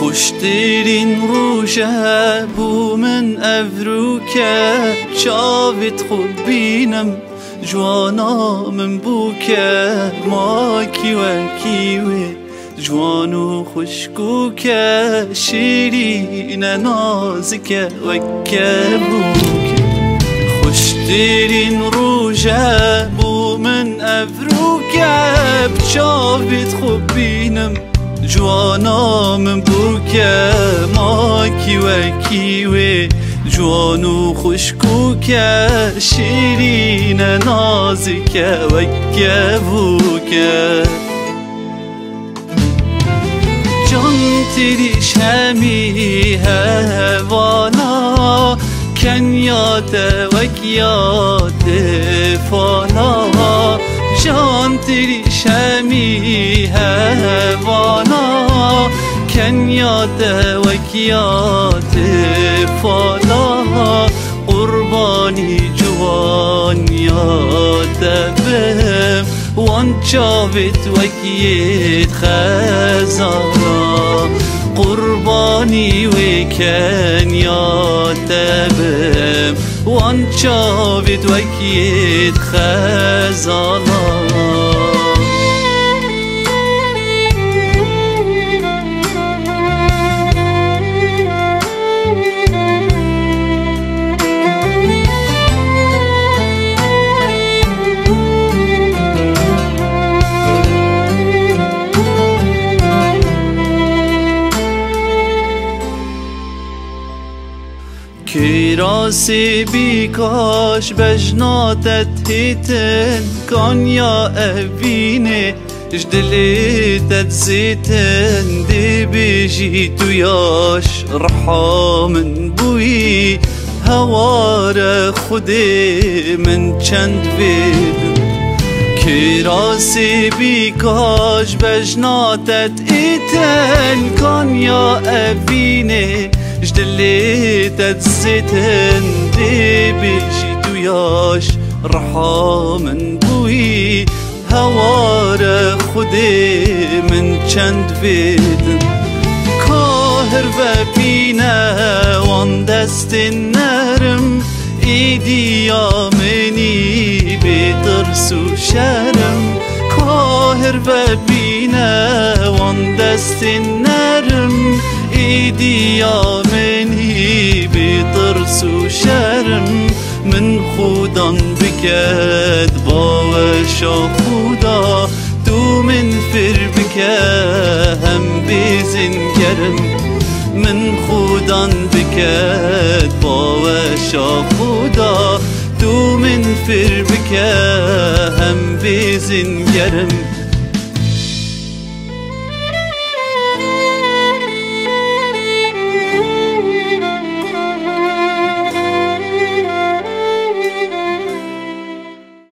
خوشترین روشه بو من افروکه. چاوت خود بینم جوانا من بوکه. ما کیوه کیوه جوان و خوشگوکه. شیرین نازکه وکه بوکه. خوشترین روژه بو من افروکه. بچاوت خوب بینم جوانا من بوکه. ما کیوه کیوه جوان و خوشگوکه شیرین نازکه وکه بوکه. جان تریش همی هوانا کن یاد وک یاد فانا. جان تریش همی هوانا كان يا دواك يا تفالها قرباني جوان يا دبم وان جابت وكيت خزارة قرباني وكان يا دبم وان جابت وكيت خزارة کراسی بیکاش بجناتت هیتن کان یا اوینه جدلیتت زیتن دی بیجی تو یاش رحامن بوی هوار خودی من چند بیدن کراسی بیکاش بجناتت ایتن کان یا اوینه جدليت تزيتن دي بيجي توياش رحام بوي هوار خودي من چند بيدن کاهر و بینه وان دست نرم ایدی آمنی به ترس و شرم کاهر و بینه وان دست نرم ايدي يا مني بطرس وشرم من خودا بكاد وشا خودا تو من فر هم بزن كرم من خودا بكاد وشا خودا تو من فر هم بزن كرم